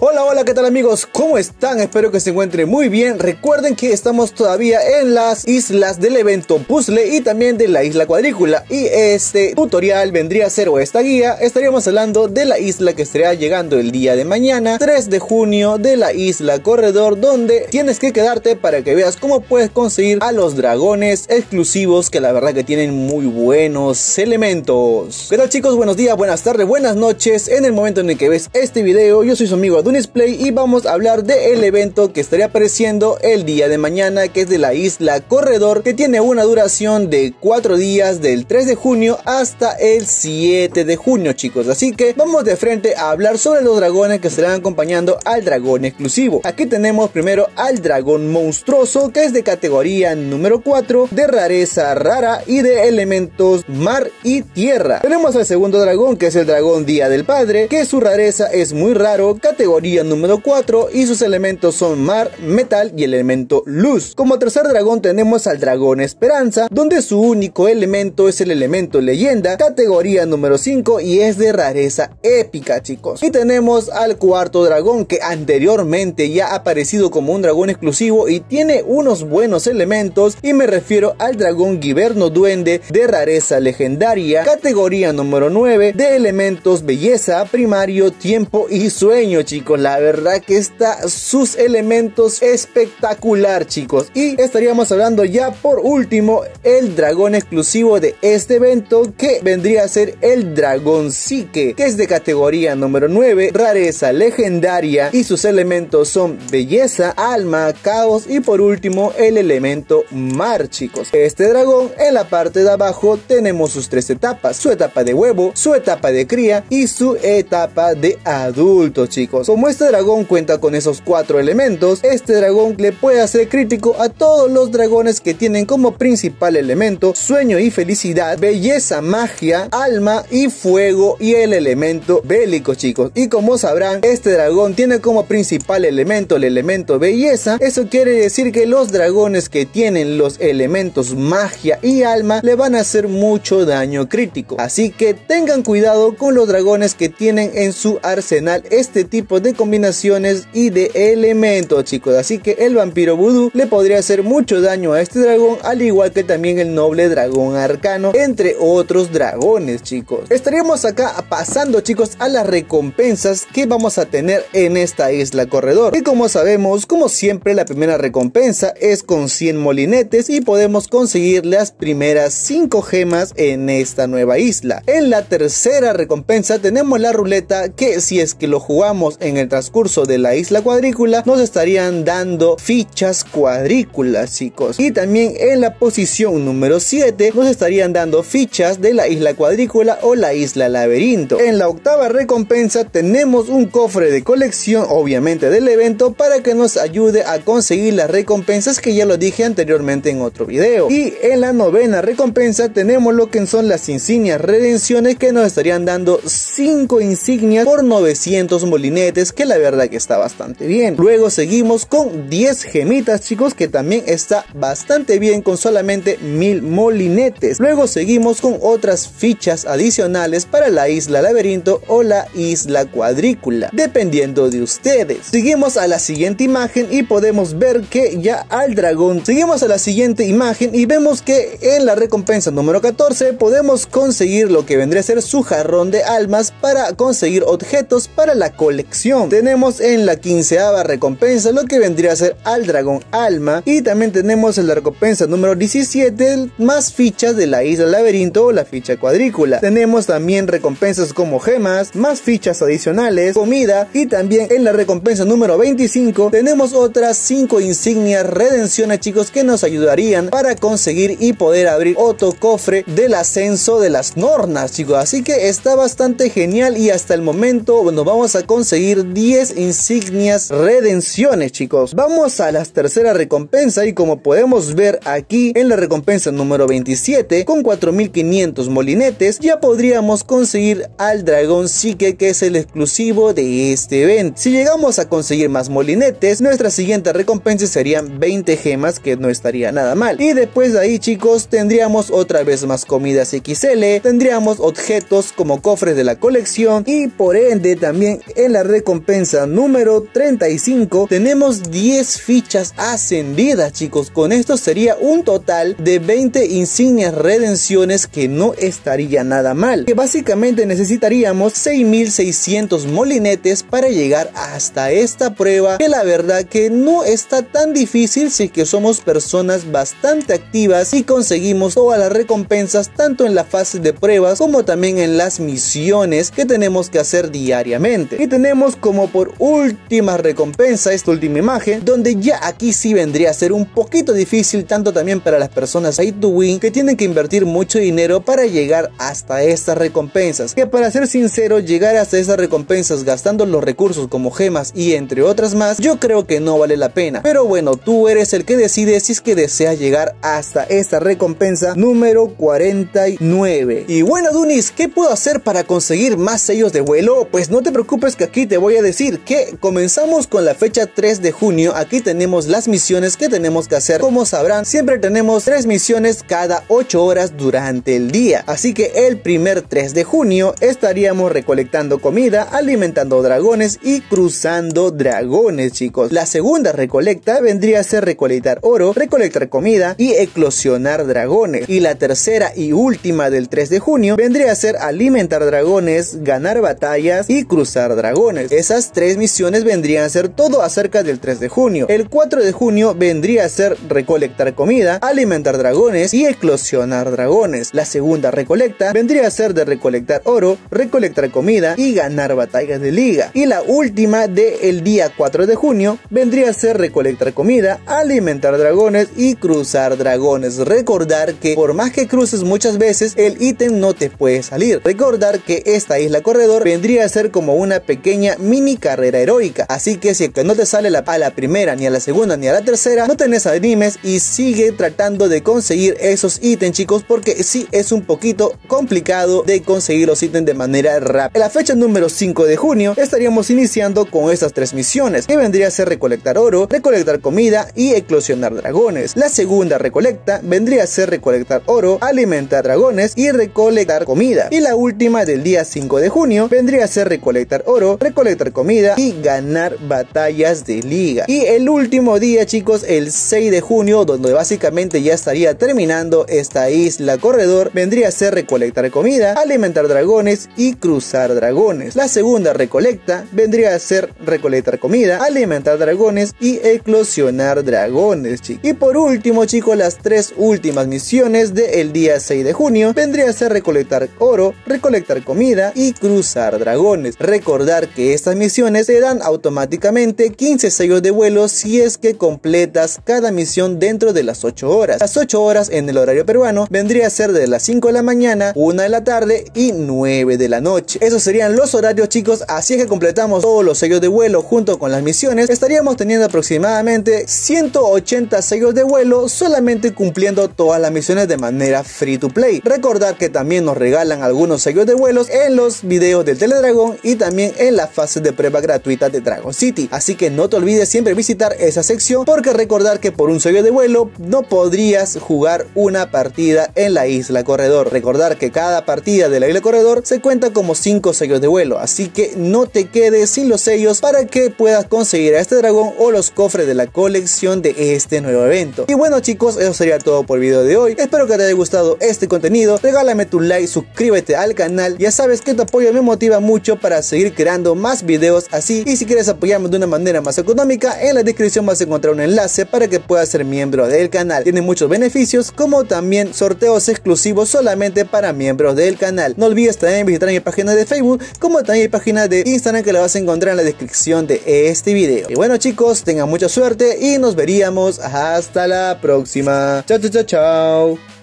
Hola, hola, ¿qué tal amigos? ¿Cómo están? Espero que se encuentren muy bien. Recuerden que estamos todavía en las islas del evento puzzle y también de la isla cuadrícula. Y este tutorial vendría a ser, o esta guía, estaríamos hablando de la isla que estará llegando el día de mañana, 3 de junio, de la isla corredor, donde tienes que quedarte para que veas cómo puedes conseguir a los dragones exclusivos que la verdad que tienen muy buenos elementos. ¿Qué tal chicos? Buenos días, buenas tardes, buenas noches. En el momento en el que ves este video, yo soy su amigo Dunisplay y vamos a hablar del evento que estaría apareciendo el día de mañana que es de la isla Corredor que tiene una duración de 4 días del 3 de junio hasta el 7 de junio chicos. Así que vamos de frente a hablar sobre los dragones que estarán acompañando al dragón exclusivo. Aquí tenemos primero al dragón monstruoso que es de categoría número 4 de rareza rara y de elementos mar y tierra. Tenemos al segundo dragón que es el dragón día del padre que su rareza es muy raro categoría número 4 y sus elementos son mar, metal y el elemento luz. Como tercer dragón tenemos al dragón esperanza, donde su único elemento es el elemento leyenda, categoría número 5 y es de rareza épica chicos. Y tenemos al cuarto dragón que anteriormente ya ha aparecido como un dragón exclusivo y tiene unos buenos elementos y me refiero al dragón Giverno Duende de rareza legendaria, categoría número 9 de elementos belleza, primario, tiempo y sueño chicos la verdad que está sus elementos espectacular, chicos. Y estaríamos hablando ya por último el dragón exclusivo de este evento que vendría a ser el dragón psique, que es de categoría número 9, rareza legendaria y sus elementos son belleza, alma, caos y por último el elemento mar, chicos. Este dragón en la parte de abajo tenemos sus tres etapas, su etapa de huevo, su etapa de cría y su etapa de adulto, chicos. Como este dragón cuenta con esos cuatro elementos, este dragón le puede hacer crítico a todos los dragones que tienen como principal elemento sueño y felicidad, belleza, magia, alma y fuego y el elemento bélico chicos. Y como sabrán, este dragón tiene como principal elemento el elemento belleza, eso quiere decir que los dragones que tienen los elementos magia y alma le van a hacer mucho daño crítico. Así que tengan cuidado con los dragones que tienen en su arsenal este tipo de de combinaciones y de elementos chicos. Así que el vampiro vudú le podría hacer mucho daño a este dragón al igual que también el noble dragón arcano entre otros dragones chicos. Estaríamos acá pasando chicos a las recompensas que vamos a tener en esta isla corredor. Y como sabemos como siempre la primera recompensa es con 100 molinetes y podemos conseguir las primeras 5 gemas en esta nueva isla. En la tercera recompensa tenemos la ruleta que si es que lo jugamos en el transcurso de la isla cuadrícula nos estarían dando fichas cuadrículas chicos. Y también en la posición número 7 nos estarían dando fichas de la isla cuadrícula o la isla laberinto. En la octava recompensa tenemos un cofre de colección obviamente del evento para que nos ayude a conseguir las recompensas que ya lo dije anteriormente en otro video. Y en la novena recompensa tenemos lo que son las insignias redenciones que nos estarían dando 5 insignias por 900 molinetes que la verdad que está bastante bien. Luego seguimos con 10 gemitas chicos que también está bastante bien con solamente 1000 molinetes. Luego seguimos con otras fichas adicionales para la isla laberinto o la isla cuadrícula, dependiendo de ustedes. Seguimos a la siguiente imagen y podemos ver que ya al dragón. Seguimos a la siguiente imagen y vemos que en la recompensa número 14 podemos conseguir lo que vendría a ser su jarrón de almas para conseguir objetos para la colección tenemos en la quinceava recompensa lo que vendría a ser al dragón alma. Y también tenemos en la recompensa número 17 más fichas de la isla laberinto o la ficha cuadrícula. Tenemos también recompensas como gemas, más fichas adicionales, comida y también en la recompensa número 25 tenemos otras 5 insignias redenciones chicos que nos ayudarían para conseguir y poder abrir otro cofre del ascenso de las nornas chicos. Así que está bastante genial y hasta el momento bueno vamos a conseguir 10 insignias redenciones, chicos. Vamos a la tercera recompensa y como podemos ver aquí en la recompensa número 27 con 4500 molinetes ya podríamos conseguir al dragón psique que es el exclusivo de este evento. Si llegamos a conseguir más molinetes, nuestra siguiente recompensa serían 20 gemas que no estaría nada mal. Y después de ahí chicos tendríamos otra vez más comidas XL, tendríamos objetos como cofres de la colección y por ende también en la recompensa recompensa número 35 tenemos 10 fichas ascendidas chicos. Con esto sería un total de 20 insignias redenciones que no estaría nada mal. Que básicamente necesitaríamos 6600 molinetes para llegar hasta esta prueba que la verdad que no está tan difícil si que somos personas bastante activas y conseguimos todas las recompensas tanto en la fase de pruebas como también en las misiones que tenemos que hacer diariamente. Y tenemos como por última recompensa esta última imagen donde ya aquí sí vendría a ser un poquito difícil tanto también para las personas ahí to win que tienen que invertir mucho dinero para llegar hasta estas recompensas. Que para ser sincero llegar hasta estas recompensas gastando los recursos como gemas y entre otras más yo creo que no vale la pena. Pero bueno tú eres el que decide si es que deseas llegar hasta esta recompensa número 49. Y bueno Dunis, ¿qué puedo hacer para conseguir más sellos de vuelo? Pues no te preocupes que aquí te voy a decir que comenzamos con la fecha 3 de junio. Aquí tenemos las misiones que tenemos que hacer. Como sabrán, siempre tenemos 3 misiones cada 8 horas durante el día. Así que el primer 3 de junio estaríamos recolectando comida, alimentando dragones y cruzando dragones, chicos. La segunda recolecta vendría a ser recolectar oro, recolectar comida y eclosionar dragones. Y la tercera y última del 3 de junio vendría a ser alimentar dragones, ganar batallas y cruzar dragones. Esas tres misiones vendrían a ser todo acerca del 3 de junio. El 4 de junio vendría a ser recolectar comida, alimentar dragones y eclosionar dragones. La segunda recolecta vendría a ser de recolectar oro, recolectar comida y ganar batallas de liga. Y la última del día 4 de junio vendría a ser recolectar comida, alimentar dragones y cruzar dragones. Recordar que por más que cruces muchas veces el ítem no te puede salir. Recordar que esta isla corredor vendría a ser como una pequeña mini carrera heroica. Así que si no te sale la, a la primera, ni a la segunda, ni a la tercera, no tenés animes y sigue tratando de conseguir esos ítems chicos porque sí es un poquito complicado de conseguir los ítems de manera rápida. En la fecha número 5 de junio estaríamos iniciando con estas tres misiones que vendría a ser recolectar oro, recolectar comida y eclosionar dragones. La segunda recolecta vendría a ser recolectar oro, alimentar dragones y recolectar comida. Y la última del día 5 de junio vendría a ser recolectar oro, recolectar comida y ganar batallas de liga. Y el último día chicos, el 6 de junio, donde básicamente ya estaría terminando esta isla corredor, vendría a ser recolectar comida, alimentar dragones y cruzar dragones. La segunda recolecta vendría a ser recolectar comida, alimentar dragones y eclosionar dragones chicos. Y por último chicos, las tres últimas misiones del día 6 de junio vendría a ser recolectar oro, recolectar comida y cruzar dragones. Recordar que estas misiones te dan automáticamente 15 sellos de vuelo si es que completas cada misión dentro de las 8 horas. Las 8 horas en el horario peruano vendría a ser de las 5 de la mañana, 1 de la tarde y 9 de la noche. Esos serían los horarios chicos, así es que completamos todos los sellos de vuelo junto con las misiones, estaríamos teniendo aproximadamente 180 sellos de vuelo solamente cumpliendo todas las misiones de manera free to play. Recordar que también nos regalan algunos sellos de vuelos en los videos del Teledragon y también en la fase de prueba gratuita de Dragon City. Así que no te olvides siempre visitar esa sección porque recordar que por un sello de vuelo no podrías jugar una partida en la isla corredor. Recordar que cada partida de la isla corredor se cuenta como 5 sellos de vuelo, así que no te quedes sin los sellos para que puedas conseguir a este dragón o los cofres de la colección de este nuevo evento. Y bueno chicos, eso sería todo por el video de hoy. Espero que te haya gustado este contenido. Regálame tu like, suscríbete al canal. Ya sabes que tu apoyo me motiva mucho para seguir creando más videos así. Y si quieres apoyarme de una manera más económica, en la descripción vas a encontrar un enlace para que puedas ser miembro del canal. Tiene muchos beneficios como también sorteos exclusivos solamente para miembros del canal. No olvides también visitar mi página de Facebook como también mi página de Instagram que la vas a encontrar en la descripción de este video. Y bueno chicos, tengan mucha suerte y nos veríamos hasta la próxima. Chao, chao, chao, chao.